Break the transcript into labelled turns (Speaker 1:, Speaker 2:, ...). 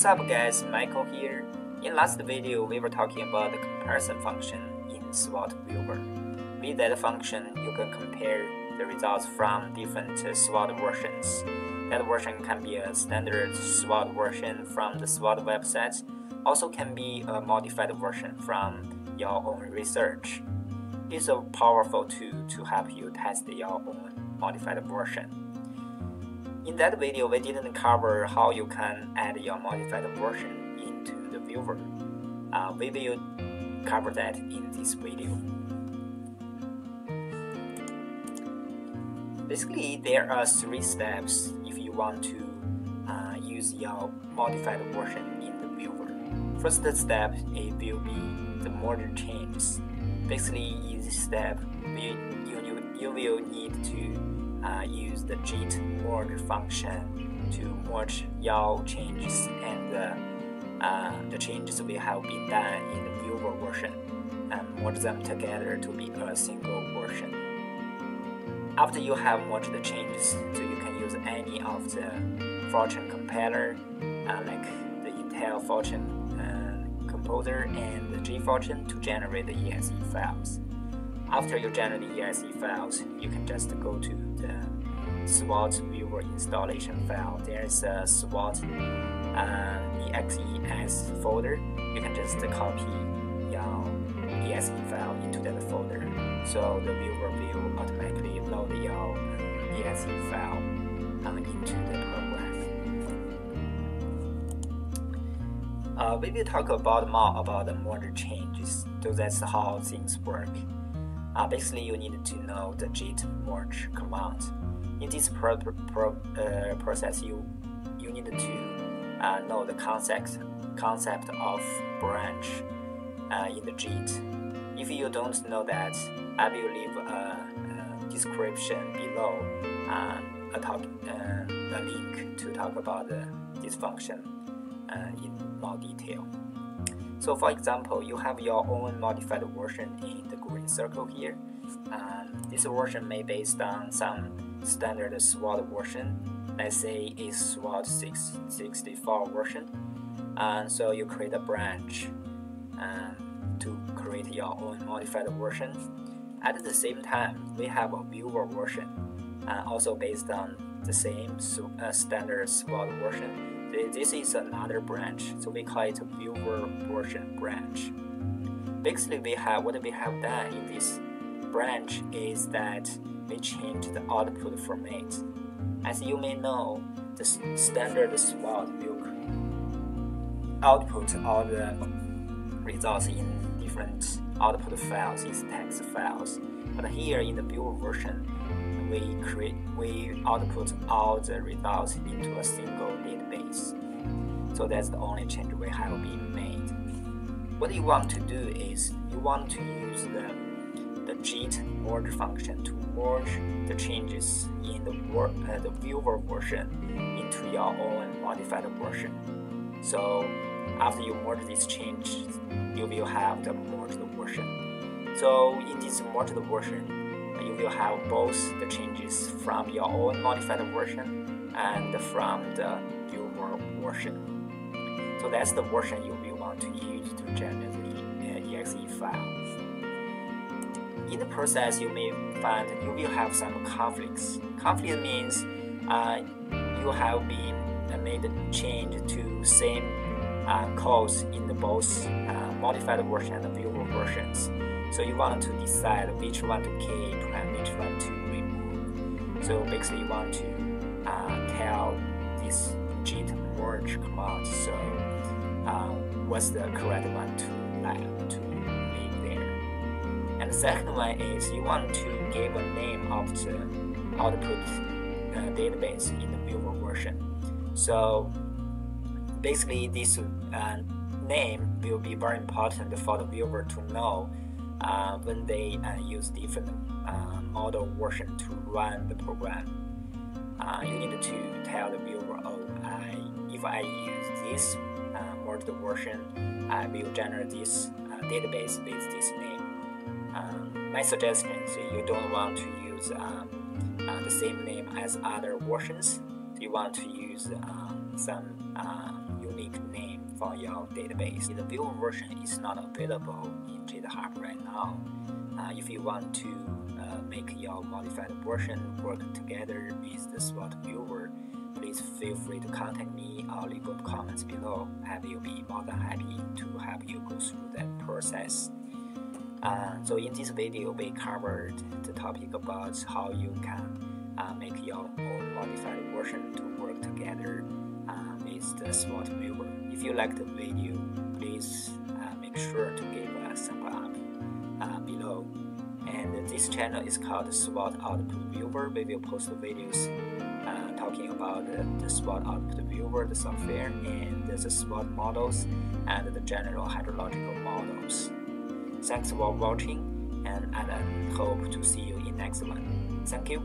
Speaker 1: What's up guys, Michael here. In last video, we were talking about the comparison function in SWAT Viewer. With that function, you can compare the results from different SWAT versions. That version can be a standard SWAT version from the SWAT website, also can be a modified version from your own research. It's a powerful tool to help you test your own modified version. In that video, we didn't cover how you can add your modified version into the viewer. Uh, we will cover that in this video. Basically, there are three steps if you want to uh, use your modified version in the viewer. First step it will be the merge changes. Basically, in this step, you, you, you will need to uh, use the Git merge function to merge your changes and uh, uh, the changes we have been done in the viewer version and merge them together to be a single version. After you have merged the changes, so you can use any of the Fortran compiler uh, like the Intel Fortran uh, Composer and the gfortran to generate the EXE files. After you generate the EXE files, you can just go to the SWAT viewer installation file. There's a SWAT uh, EXES folder. You can just copy your EXE file into that folder. So the viewer will automatically load your EXE file into the program. Uh, we will talk about more about the merge changes. So that's how things work. Uh, basically, you need to know the Git merge command. In this pro pro uh, process, you you need to uh, know the concept concept of branch uh, in the Git. If you don't know that, I will leave a, a description below uh, a talk uh, a link to talk about this function in more detail. So for example, you have your own modified version in the green circle here. Um, this version may be based on some standard SWAT version. Let's say it's SWAT 664 version. And so you create a branch um, to create your own modified version. At the same time, we have a viewer version, uh, also based on the same uh, standard SWAT version this is another branch, so we call it a viewer version branch. Basically, we have what we have done in this branch is that we change the output format. As you may know, the standard SWAT will output all the results in different output files, in text files. But here in the viewer version, we create we output all the results into a single database. So that's the only change we have been made. What you want to do is you want to use the the Git merge function to merge the changes in the, uh, the viewer version into your own modified version. So after you merge this change, you will have the merged version. So in this merged version, you will have both the changes from your own modified version and from the viewer version. So that's the version you will want to use to generate the exe file. In the process, you may find you will have some conflicts. Conflict means uh, you have been uh, made a change to same uh, codes in the both uh, modified version and the viewer versions. So you want to decide which one to keep and which one to remove. So basically you want to uh, tell this Git merge command so uh, what's the correct one to like to leave there. And the second one is you want to give a name of the output uh, database in the viewer version. So basically this uh, name will be very important for the viewer to know uh, when they uh, use different uh, model version to run the program. Uh, you need to tell the viewer, oh, I, if I use this uh, merged version, I will generate this uh, database with this name. Um, my suggestion is you don't want to use um, the same name as other versions. You want to use some unique name your database. The viewer version is not available in GitHub right now. Uh, if you want to uh, make your modified version work together with the SWAT viewer, please feel free to contact me or leave comments below. I will be more than happy to help you go through that process. Uh, so in this video, we covered the topic about how you can uh, make your own modified version to work together with the SWAT viewer. If you like the video, please uh, make sure to give a thumbs up uh, below. And this channel is called SWAT Output Viewer. We will post videos uh, talking about the, SWAT Output Viewer, the software, and the SWAT models, and the general hydrological models. Thanks for watching, and I hope to see you in next one. Thank you.